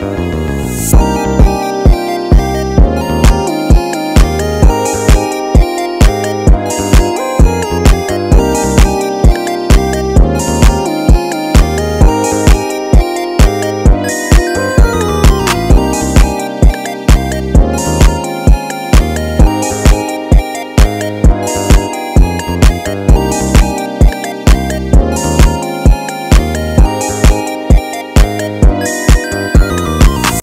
Música